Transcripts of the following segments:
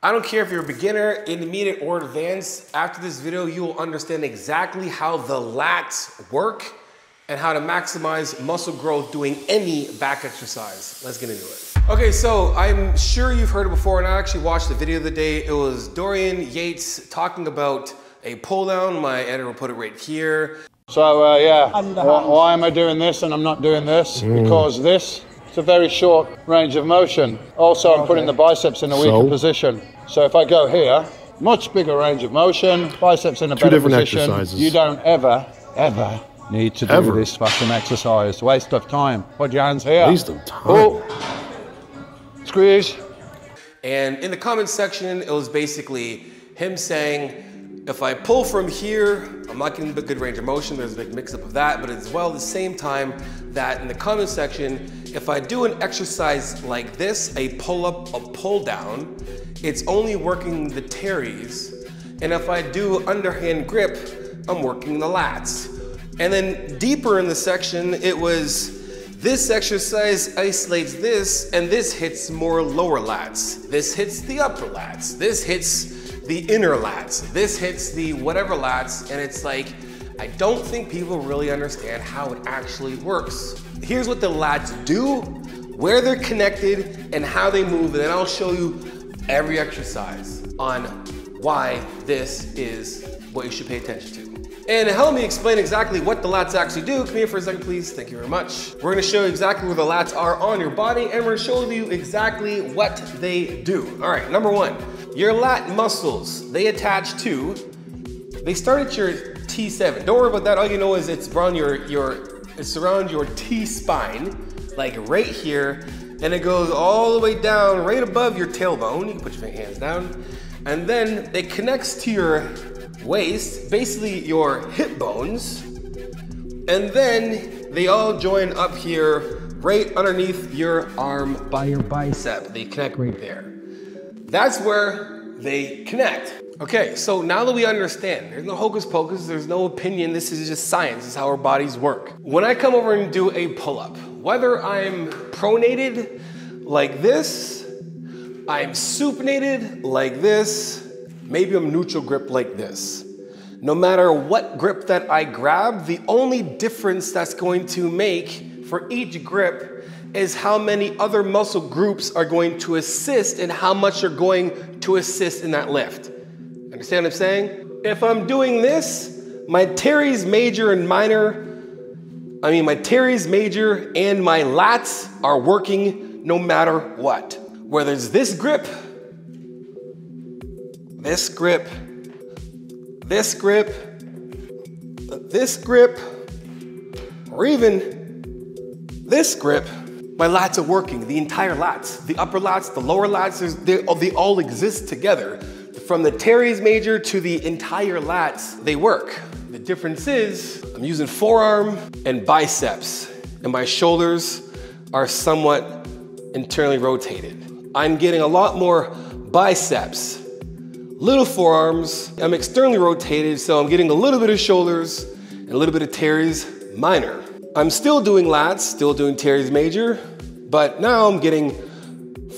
I don't care if you're a beginner, intermediate, or advanced, after this video, you will understand exactly how the lats work and how to maximize muscle growth doing any back exercise. Let's get into it. Okay, so I'm sure you've heard it before, and I actually watched the video of the day. It was Dorian Yates talking about a pull down. My editor will put it right here. So uh, yeah, why, why am I doing this and I'm not doing this? Because this it's a very short range of motion. Also, I'm putting the biceps in a weaker So? position. So if I go here, much bigger range of motion, biceps in a Two better different position. exercises. You don't ever, ever need to do Ever. this fucking exercise. Waste of time. Put your hands here. Waste of oh. time. Oh. Squeeze. And in the comment section, it was basically him saying, if I pull from here, I'm not getting a good range of motion. There's a big mix up of that, but as well at the same time that in the comment section, if I do an exercise like this, a pull up, a pull down, it's only working the teres. And if I do underhand grip, I'm working the lats. And then deeper in the section, it was this exercise isolates this, and this hits more lower lats. This hits the upper lats. This hits the inner lats. This hits the whatever lats, and it's like, I don't think people really understand how it actually works. Here's what the lats do, where they're connected, and how they move, and then I'll show you every exercise on why this is what you should pay attention to. And help me explain exactly what the lats actually do, come here for a second, please. Thank you very much. We're gonna show you exactly where the lats are on your body, and we're gonna show you exactly what they do. All right, number one, your lat muscles, they attach to, they start at your T7. Don't worry about that, all you know is it's around your, your it's around your T-spine, like right here, and it goes all the way down, right above your tailbone. You can put your hands down. And then it connects to your waist, basically your hip bones. And then they all join up here, right underneath your arm by your bicep. They connect right there. That's where they connect. Okay, so now that we understand, there's no hocus pocus, there's no opinion, this is just science, this is how our bodies work. When I come over and do a pull up, whether I'm pronated like this, I'm supinated like this, maybe I'm neutral grip like this. No matter what grip that I grab, the only difference that's going to make for each grip is how many other muscle groups are going to assist and how much you're going to assist in that lift. Understand what I'm saying? If I'm doing this, my teres major and minor, I mean, my teres major and my lats are working no matter what. Whether it's this grip, this grip, this grip, this grip, or even this grip, my lats are working, the entire lats. The upper lats, the lower lats, they, oh, they all exist together. From the teres major to the entire lats, they work. The difference is I'm using forearm and biceps, and my shoulders are somewhat internally rotated. I'm getting a lot more biceps, little forearms. I'm externally rotated, so I'm getting a little bit of shoulders and a little bit of teres minor. I'm still doing lats, still doing teres major, but now I'm getting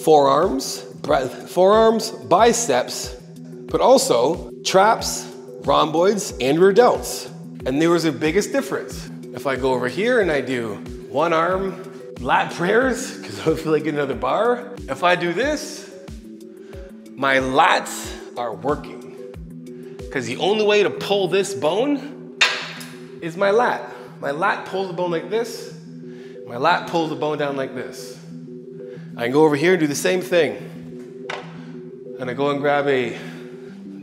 forearms, forearms, biceps, but also traps, rhomboids, and rear delts. And there was a biggest difference. If I go over here and I do one arm lat prayers, because I feel like another bar. If I do this, my lats are working. Because the only way to pull this bone is my lat. My lat pulls the bone like this. My lat pulls the bone down like this. I can go over here and do the same thing. And I go and grab a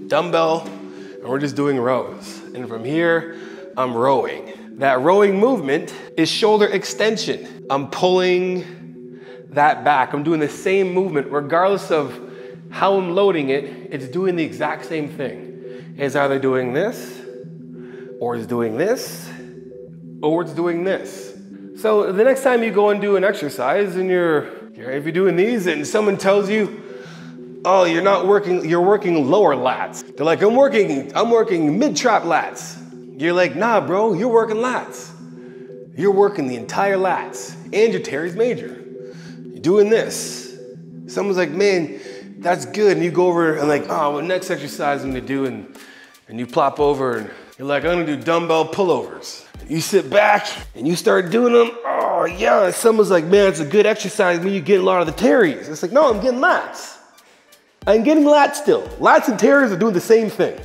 dumbbell, and we're just doing rows. And from here, I'm rowing. That rowing movement is shoulder extension. I'm pulling that back. I'm doing the same movement, regardless of how I'm loading it, it's doing the exact same thing. It's either doing this, or it's doing this, or it's doing this. So the next time you go and do an exercise and you're, if you're doing these and someone tells you, oh, you're not working, you're working lower lats. They're like, I'm working, I'm working mid-trap lats. You're like, nah, bro, you're working lats. You're working the entire lats and your teres major. You're doing this. Someone's like, man, that's good. And you go over and like, oh, what next exercise I'm gonna do? And, and you plop over and you're like, I'm gonna do dumbbell pullovers. You sit back and you start doing them. Oh yeah, and someone's like, man, it's a good exercise when you get a lot of the teres. It's like, no, I'm getting lats. I'm getting lats still. Lats and teres are doing the same thing.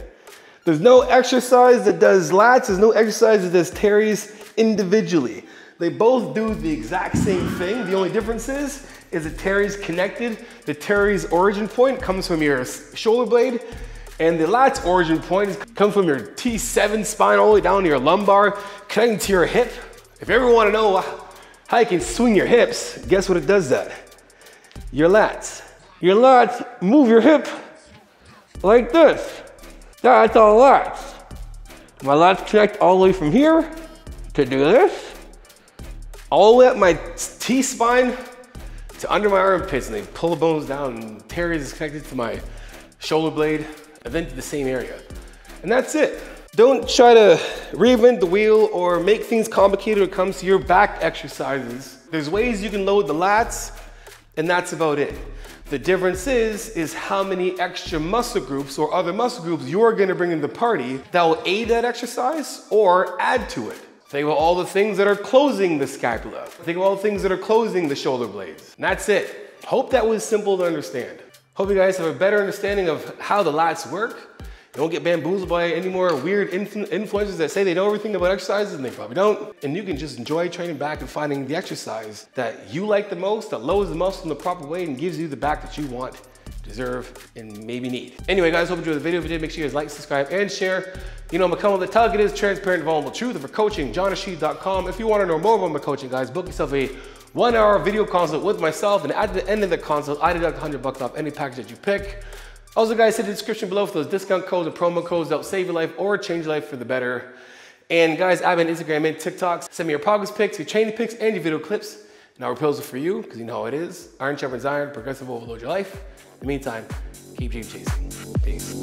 There's no exercise that does lats, there's no exercise that does teres individually. They both do the exact same thing. The only difference is, is the teres connected. The teres origin point comes from your shoulder blade and the lats origin point comes from your T7 spine all the way down to your lumbar, connecting to your hip. If you ever want to know how you can swing your hips, guess what it does that? Your lats. Your lats move your hip like this. That's all lats. My lats connect all the way from here to do this, all the way up my T-spine to under my armpits and they pull the bones down and teres is connected to my shoulder blade and to the same area. And that's it. Don't try to reinvent the wheel or make things complicated when it comes to your back exercises. There's ways you can load the lats and that's about it. The difference is, is how many extra muscle groups or other muscle groups you're gonna bring in the party that will aid that exercise or add to it. Think about all the things that are closing the scapula. Think of all the things that are closing the shoulder blades. And that's it. Hope that was simple to understand. Hope you guys have a better understanding of how the lats work. You don't get bamboozled by any more weird influ influencers that say they know everything about exercises and they probably don't. And you can just enjoy training back and finding the exercise that you like the most, that lowers the muscle in the proper way and gives you the back that you want deserve, and maybe need. Anyway, guys, hope you enjoyed the video. If you did, make sure you guys like, subscribe, and share. You know, McCollum, the tug it is transparent, vulnerable truth. For coaching, jonnishreve.com. If you want to know more about my coaching, guys, book yourself a one hour video consult with myself. And at the end of the consult, I deduct 100 bucks off any package that you pick. Also, guys, hit the description below for those discount codes and promo codes that will save your life or change your life for the better. And guys, I'm on Instagram and TikTok. Send me your progress pics, your training pics, and your video clips. And our proposal for you, because you know how it is. Iron sharpens iron, progressive overload your life. In the meantime, keep dream chasing. Peace.